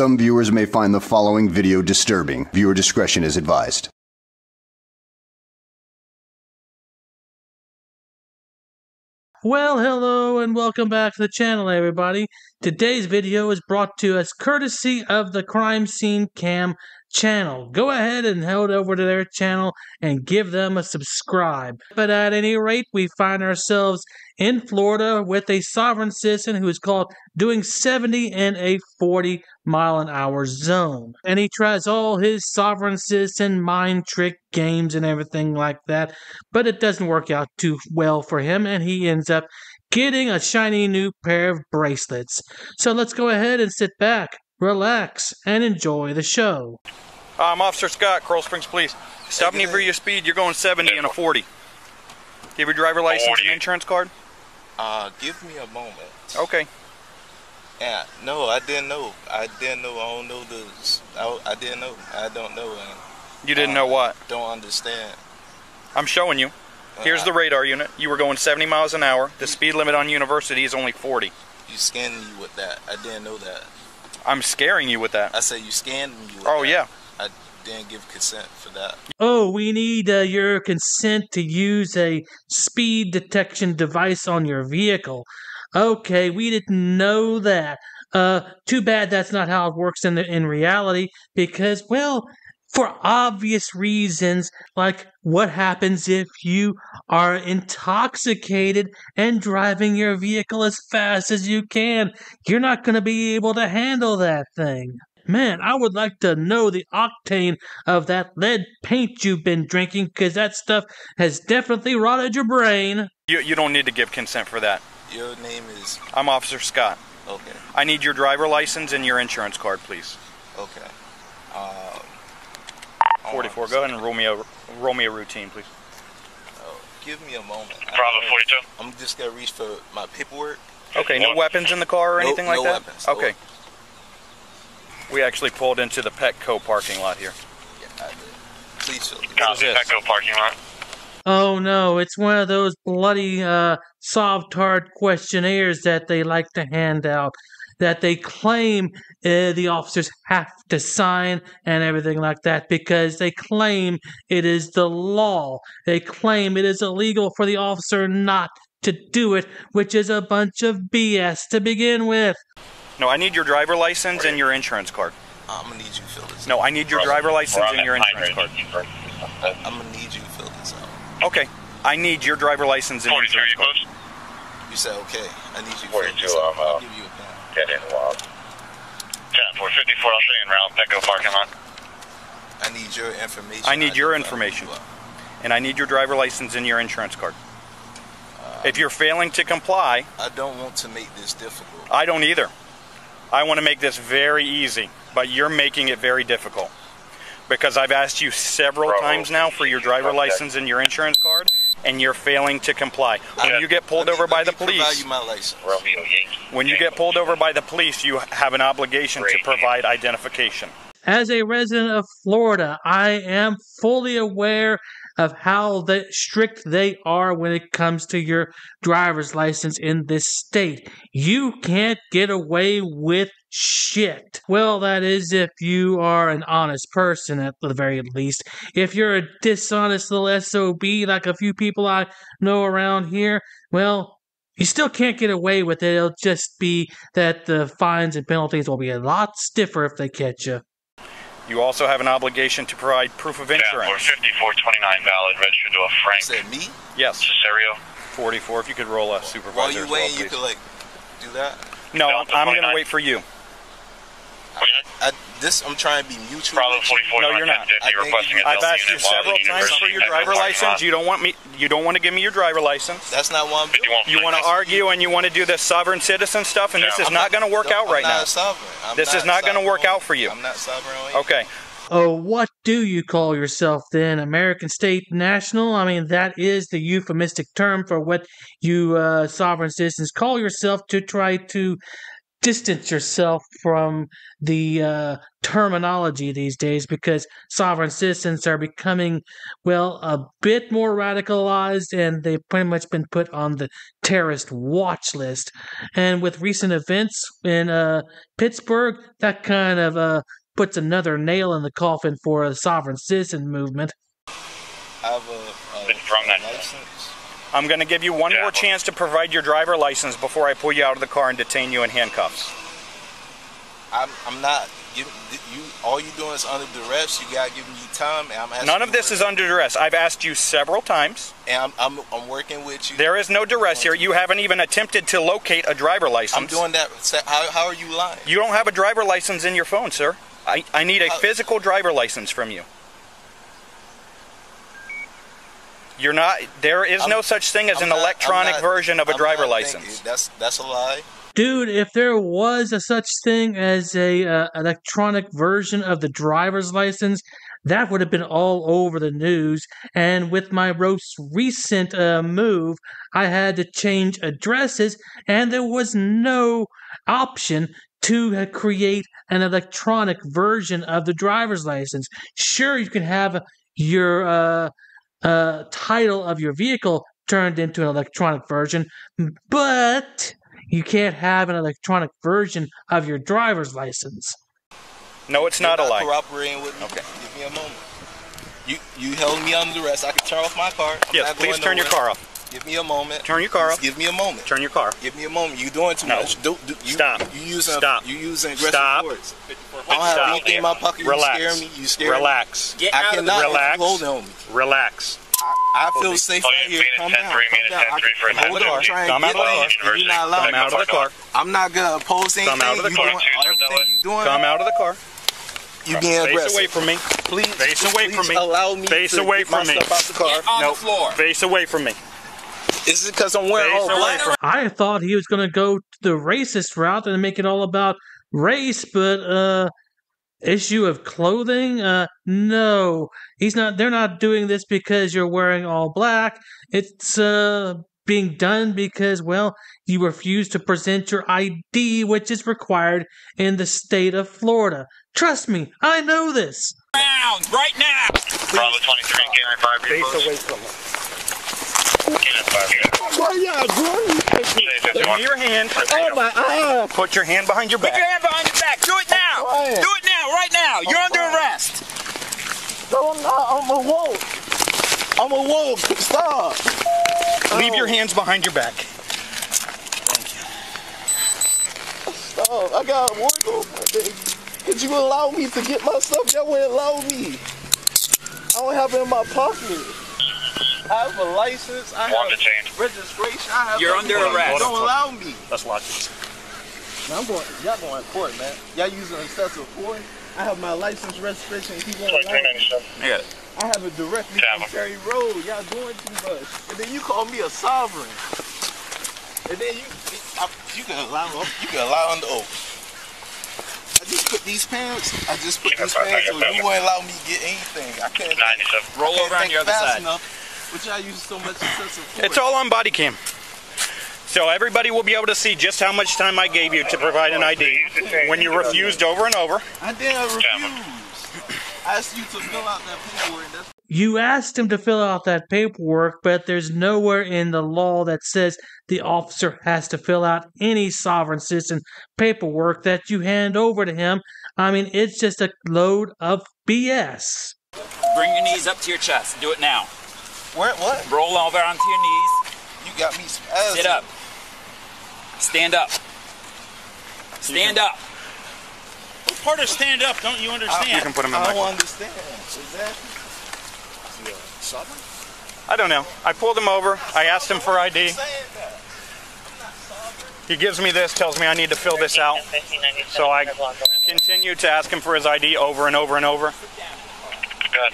Some viewers may find the following video disturbing. Viewer discretion is advised. Well, hello and welcome back to the channel, everybody. Today's video is brought to us courtesy of the Crime Scene Cam channel. Go ahead and head over to their channel and give them a subscribe. But at any rate, we find ourselves in Florida with a sovereign citizen who is caught doing 70 in a 40 mile an hour zone. And he tries all his sovereign citizen mind trick games and everything like that, but it doesn't work out too well for him, and he ends up getting a shiny new pair of bracelets. So let's go ahead and sit back, relax, and enjoy the show. I'm Officer Scott, Coral Springs Police. Stop me for your speed. You're going 70 and a 40. Do you have your driver license and insurance card? Uh, give me a moment. Okay. Yeah, no, I didn't know. I didn't know. I don't know this. I, I didn't know. I don't know. And You didn't know what? don't understand. I'm showing you. Here's the radar unit. You were going 70 miles an hour. The speed limit on University is only 40. You scanned me with that. I didn't know that. I'm scaring you with that. I said you scanned me with Oh, that. yeah. I didn't give consent for that. Oh, we need uh, your consent to use a speed detection device on your vehicle. Okay, we didn't know that. Uh, too bad that's not how it works in the, in reality because, well, for obvious reasons, like what happens if you are intoxicated and driving your vehicle as fast as you can? You're not going to be able to handle that thing. Man, I would like to know the octane of that lead paint you've been drinking because that stuff has definitely rotted your brain. You, you don't need to give consent for that. Your name is I'm Officer Scott. okay. I need your driver license and your insurance card, please. Okay. Um, 44. Go ahead and roll me a, roll me a routine, please. Oh, give me a moment. Bravo 42. I'm just gonna reach for my paperwork. Okay, no weapons in the car or No- anything like no that? weapons. Okay. We actually pulled into the Petco parking lot here. Yeah, I did. Please fill it. What is this? Petco parking lot. Oh no, it's one of those bloody uh Sovtard questionnaires that they like to hand out that they claim uh, the officers have to sign and everything like that because they claim it is the law. They claim it is illegal for the officer not to do it, which is a bunch of BS to begin with. No, I need your driver license and your insurance card. I'm gonna need you to fill this. Out. No, I need your driver license and your insurance card. I'm gonna need you to fill this out. Okay, I need your driver license and 42, insurance you card. You said okay. I need you to fill this out. I'm, I'll give you a pen. Get in wild. 10 454, I'll show you in round Petco parking lot. I need your information. I need your information. who you are. And I need your driver license and your insurance card. Uh, if you're failing to comply, I don't want to make this difficult. I don't either. I want to make this very easy, but you're making it very difficult. Because I've asked you several Bravo. times now for your driver Okay. license and your insurance card, and you're failing to comply. When you get pulled me- over by the police, my license. When you get pulled over by the police, you have an obligation to provide identification. As a resident of Florida, I am fully aware of how the strict they are when it comes to your driver's license in this state. You can't get away with shit. Well, that is if you are an honest person at the very least. If you're a dishonest little SOB like a few people I know around here, well, you still can't get away with it. It'll just be that the fines and penalties will be a lot stiffer if they catch you. You also have an obligation to provide proof of 10 insurance. 454, 29 valid, registered to a You Frank said me? Yes, Cesario. 44. If you could roll a supervisor While supervisor you as well, you could like do that. No, No, I'm, going to wait for you. What you had? I this I'm trying to be mutual. Bravo with you. 44, No, you're not. Deputy I think requesting you- a I've asked you several times for your driver license. You don't want me. You don't want to give me your driver license. That's not what I'm doing. 51, You want to argue and you want to do this sovereign citizen stuff, and this is I'm not going to work out I'm right now. a sovereign. This is not gonna work out for you. I'm not sovereign. Okay. Oh, what do you call yourself then? American State National? I mean, that is the euphemistic term for what you uh, sovereign citizens call yourself to try to distance yourself from the uh, terminology these days because sovereign citizens are becoming, well, a bit more radicalized and they've pretty much been put on the terrorist watch list. And with recent events in uh, Pittsburgh, that kind of uh, puts another nail in the coffin for a sovereign citizen movement. I have a, a, Been from that. license. I'm going to give you one Yeah. more chance to provide your driver license before I pull you out of the car and detain you in handcuffs. I'm, I'm not giving you. All you're doing is under duress. You gotta give me time, and I'm asking. None of this is under duress. I've asked you several times. And I'm, I'm, I'm working with you. There is no duress here. You haven't even attempted to locate a driver license. I'm doing that. How, how are you lying? You don't have a driver license in your phone, sir. I, I need a Uh, physical driver license from you. You're not. There is no I'm- such thing as I'm an not- electronic not- version of a I'm driver not thinking- license. That's that's a lie. Dude, if there was a such thing as a uh, electronic version of the driver's license, that would have been all over the news. And with my most recent uh, move, I had to change addresses, and there was no option to uh, create an electronic version of the driver's license. Sure, you can have your uh, uh, title of your vehicle turned into an electronic version, but you can't have an electronic version of your driver's license. No, it's not a You're lie. Cooperating with me. Okay. Give me a moment. You you held me under arrest. I can turn off my car. I'm Yes, please going turn your car off. Give me a moment. Turn your car Just off. Give me a moment. Turn your car. Give me a moment. You doing too No. much. Do, do, you, Stop. You using uh, Stop. you using aggressive Stop. words. I don't have Stop. anything in my pocket. Relax. You scare me. You scare Relax. me. I cannot Relax. hold on me. Relax. I, I feel safe Oh, right yeah, here. minus Calm down. three, Calm minus down. 10, I three for can hold another on. Try and Come out get of the car. things, and You're not allowed. Come out of the car. I'm not gonna oppose anything. Come out of the car. Doing, everything you doing, Come out of the car. you being Face aggressive. away from me. Please, Face away please from me. Allow me Face to away from me. stuff out the car. on Nope. the floor. Face away from me. Is it because I'm wearing all black? I thought he was going to go the racist route and make it all about race, but uh issue of clothing? Uh no. He's not they're not doing this because you're wearing all black. It's uh being done because well you refuse to present your id which is required in the state of florida. Trust me i know this. Down right now. Bravo 23, Canine 5, Face away from me. Canine 5, yeah. Why y'all Give me your hand. Oh my eye! Put your hand behind your back. Put your back. hand behind your back. Do it now. Why? Do it now, right now. You're oh, under arrest. No, no, uh, I'm a wolf. I'm a woke. Stop. Leave your oh. hands behind your back. Stop. I got work on oh, my day. Could you allow me to get my stuff? Y'all wouldn't allow me. I don't have it in my pocket. I have a license. I One have detained. registration. I have You're under arrest. Don't allow me. Let's watch this. Man, I'm going. Y'all going to court, man. Y'all using excessive force. I have my license, registration. He won't allow me. 2397. I got it. I have it directly Damn. from Cherry Road. Y'all doing too much. And then you call me a sovereign. And then you, I, you can allow, you can allow under oath. I just put these pants. I just put Yeah, these pants so you won't allow me to get anything. I can't. 97. Roll over on your other side. Enough, but y'all use so much excessive force. It's all on body cam. So everybody will be able to see just how much time I gave you to provide an ID when you refused over and over. I didn't refuse. I asked you to fill out that paperwork. You asked him to fill out that paperwork, but there's nowhere in the law that says the officer has to fill out any sovereign citizen paperwork that you hand over to him. I mean, it's just a load of BS. Bring your knees up to your chest. Do it now. Where? What? Roll over onto your knees. You got me spazzing. Sit up. Stand up. Stand up. What part of stand up, don't you understand? You can put them in I my don't understand. Exactly. Uh, I don't know. I pulled him over. I asked him for ID. He gives me this, tells me I need to fill this out. So I continue to ask him for his ID over and over and over. Good.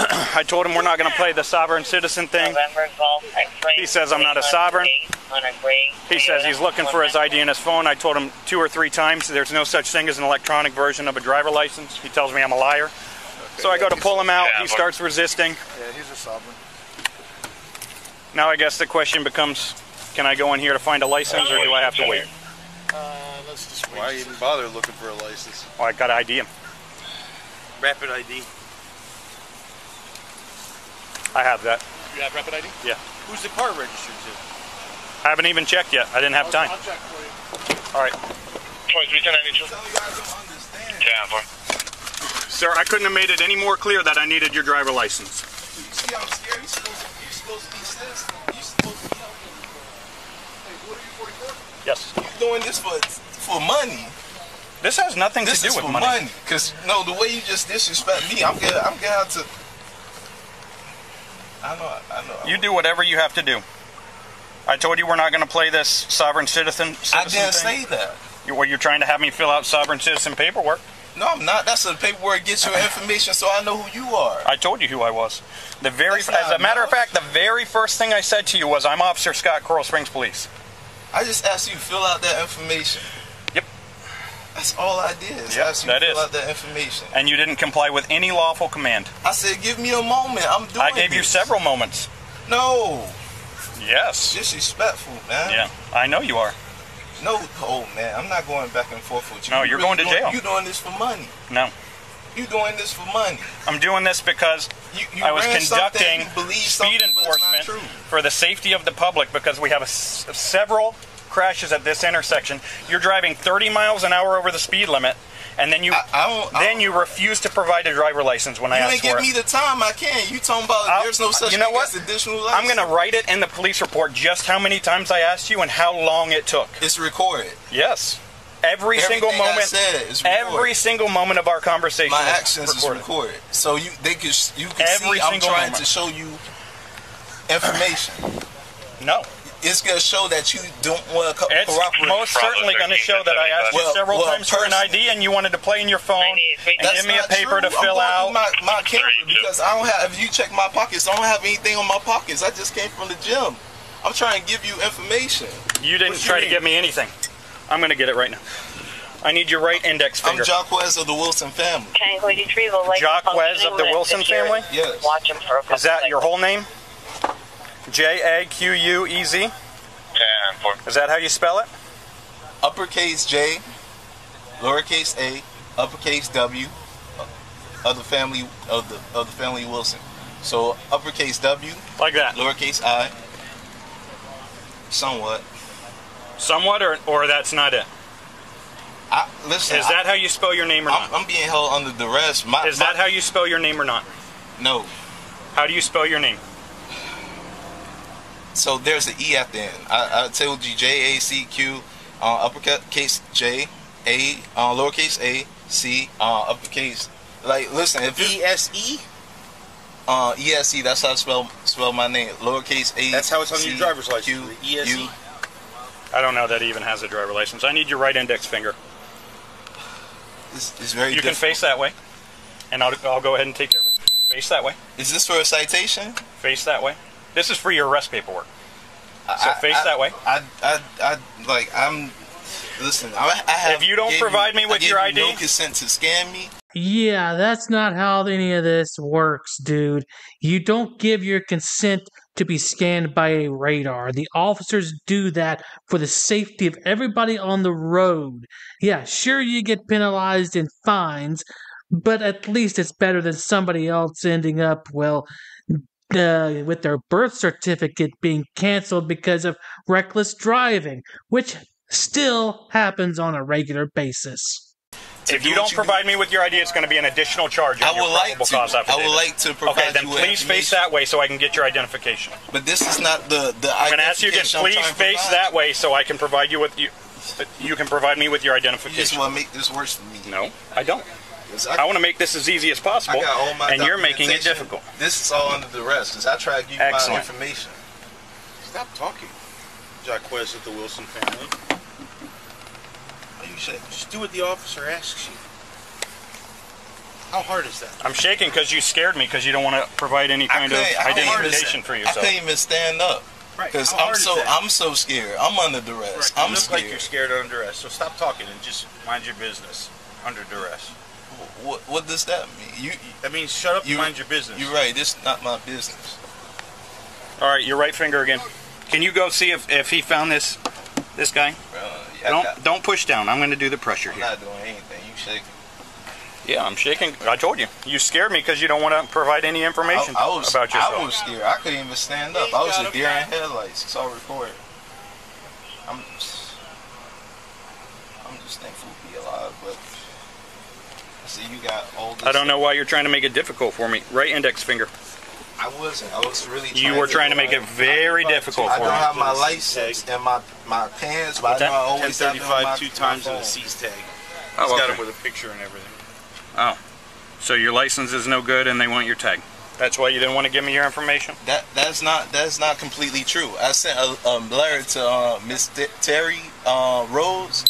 I told him we're not going to play the sovereign citizen thing. November Golf X-ray. He says I'm not a sovereign. On a gray. He says he's looking for his ID in his phone. I told him two or three times there's no such thing as an electronic version of a driver license. He tells me I'm a liar. So I go to pull him out. He starts resisting. Yeah, he's a sovereign. Now I guess the question becomes can I go in here to find a license or do I have to wait? Uh, let's just wait. Why even bother looking for a license? Well, I got to ID him. Rapid ID. I have that. You have Rapid ID? Yeah. Who's the car registered to? I haven't even checked yet. I didn't have time. I'll check for you. All right. 2392. Tell you guys don't understand. Yeah, 4. Sir, I couldn't have made it any more clear that I needed your driver license. You see how scared you're supposed to, you're supposed to be sensitive. You're supposed to be helping people. Hey, what are you 44? Yes. You doing this for for money. This has nothing This to do is with for money. money. Cause no, the way you just disrespect me, I'm gonna I'm gonna have to. I know, I know. You do whatever you have to do. I told you we're not going to play this sovereign citizen. I didn't thing. say that. You, well, you're trying to have me fill out sovereign citizen paperwork. No, I'm not. That's the paperwork gets your information, so I know who you are. I told you who I was. The very, That's as a matter of fact, the very first thing I said to you was, "I'm Officer Scott, Coral Springs Police." I just asked you to fill out that information. That's all I did. Yep, you that is. that information. And you didn't comply with any lawful command. I said, give me a moment. I'm doing. I gave you several moments. No, Yes. disrespectful, man. Yeah, I know you are. No, oh man, I'm not going back and forth with you. No, You you're really going to doing- jail. You doing this for money? No, You're doing this for money? I'm doing this because You, you I was conducting speed something, but it's not enforcement for the safety of the public because we have a s several crashes at this intersection. You're driving 30 miles an hour over the speed limit, and then you I, I. I then don't- you refuse to provide a driver license when I You asked ain't for give me the time. I can't. You talking about I'll- there's no such you know thing what? as additional I'm going to write it in the police report just how many times I asked you and how long it took. It's recorded. Yes. Every Everything single moment. said is recorded. Every single moment of our conversation. My actions recorded. is recorded, so you they can you can Every see I'm trying moment. to show you information. No. It's gonna show that you don't want to co- It's cooperate. most certainly going to show that I asked you several well, times for an ID and you wanted to play in your phone and give me a paper true. to fill I'm walking out. my, my camera because I don't have. If you check my pockets, I don't have anything on my pockets. I just came from the gym. I'm trying to give you information. You didn't What you try to mean? give me anything. I'm going to get it right now. I need your right index finger. I'm finger. Jacquez of the Wilson family. Tango retrieval. like Jacquez of the Wilson with this year. family? Yes. Watch him for a couple Is that your whole name? J A Q U E Z? 10 4. Is that how you spell it? Uppercase J, lowercase a, uppercase W, of the family of the of the family Wilson. So uppercase W, Like that. lowercase I, somewhat. Somewhat, or, or that's not it? I, listen, Is that how you spell your name or I, I'm, not? I'm being held under duress. My, Is my- that how you spell your name or not? No. How do you spell your name? So there's an E at the end. I, I told you J A C Q, uh, uppercase J, A, uh, lowercase A, C, uh, uppercase. Like, listen, if E S E. uh, E S E, that's how I spell spell my name. Lowercase A. That's how it's on your driver's license, Q, the E ESE. U. I don't know that he even has a driver license. I need your right index finger. It's, it's very. You can face that way, and I'll, I'll go ahead and take care of it. Face that way. Is this for a citation? Face that way. This is for your arrest paperwork. So I- face I- that way. I, I, I, like, I'm. Listen, I, I have. If you don't gave provide me with gave your ID? no consent to scam me. Yeah, that's not how any of this works, dude. You don't give your consent to be scanned by a radar. The officers do that for the safety of everybody on the road. Yeah, sure, you get penalized and fines, but at least it's better than somebody else ending up, well, uh, with their birth certificate being canceled because of reckless driving, which still happens on a regular basis. To If you don't do. provide me with your ID, it's going to be an additional charge. I on your would like to. cause I affidavit. would like to provide Okay, then you please face that way so I can get your identification. But this is not the the. I'm going to ask you again. Please face that way so I can provide you with you. You can provide me with your identification. You just identification. want to make this worse for me. No, I don't. 'Cause I want to make this as easy as I possible, got all my and you're making it difficult. This is all under duress because I tried to give you my information. Stop talking. Jacquez of the Wilson family. Are you saying? Just do what the officer asks you. How hard is that? I'm shaking because you scared me because you don't want to provide any kind of couldn't- I couldn't even identification for for I yourself. couldn't even stand up Right. because How I'm so? I'm so scared. I'm under duress. Right, I'm look scared. like you're scared under duress. So stop talking and just mind your business under duress. What, what does that mean? You, you That means shut up You- and mind your business. you're right. This is not my business. All right, your right finger again. Can you go see if, if he found this this guy? Uh, I Don't got- don't push down. I'm going to do the pressure I'm here. not doing anything. You shaking. Yeah, I'm shaking. I told you. You scared me because you don't want to provide any information I, I was, about yourself. I was scared. I couldn't even stand up. I was a deer in headlights. It's all recorded. I'm just, I'm just thankful to be alive, but I see you got all this. I don't know why you're trying to make it difficult for me. Right index finger. I wasn't. I was really. You were trying to make it very difficult I for me. I don't have my license and my my pants, but What's I know that? I always have them on 1035 my, two times in phone. a C's tag. Oh, He's got okay. it with a picture and everything. Oh, so your license is no good, and they want your tag. That's why you didn't want to give me your information. That that's not that's not completely true. I sent a, a letter to uh, Miss Terry uh, Rose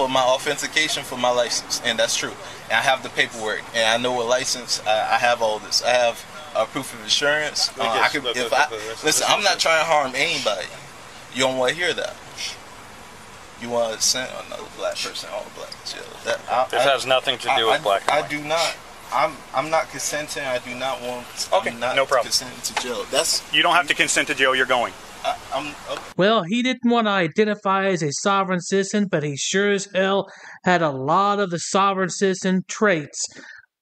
for my authentication for my license, and that's true. And I have the paperwork, and I know a license. I, I have all this. I have a proof of insurance. Uh, I could, Look, if look, I look, listen, I'm not trying to harm anybody. You don't want to hear that. You want to send another black person all black jail. That, I, This I- has nothing to do with black I do not. I'm I'm not consenting. I do not want. Okay, not no problem. Consenting to jail. That's. You don't have to consent to jail. You're going. I. Okay. Well, he didn't want to identify as a sovereign citizen, but he sure as hell had a lot of the sovereign citizen traits.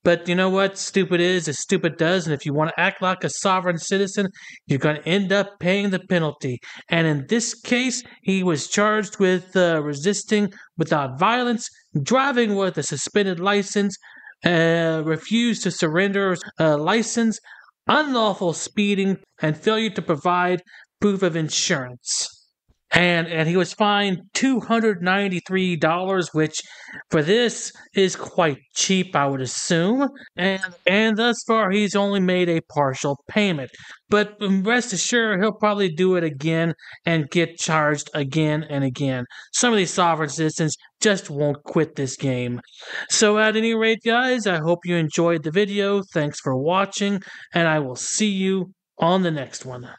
But you know what? Stupid is as stupid does, and if you want to act like a sovereign citizen, you're going to end up paying the penalty. And in this case, he was charged with uh, resisting without violence, driving with a suspended license, uh, refused to surrender a license, unlawful speeding, and failure to provide proof of insurance. And and he was fined two hundred ninety three dollars, which for this is quite cheap, I would assume. And and thus far he's only made a partial payment. But rest assured he'll probably do it again and get charged again and again. Some of these sovereign citizens just won't quit this game. So at any rate, guys, I hope you enjoyed the video. Thanks for watching, and I will see you on the next one.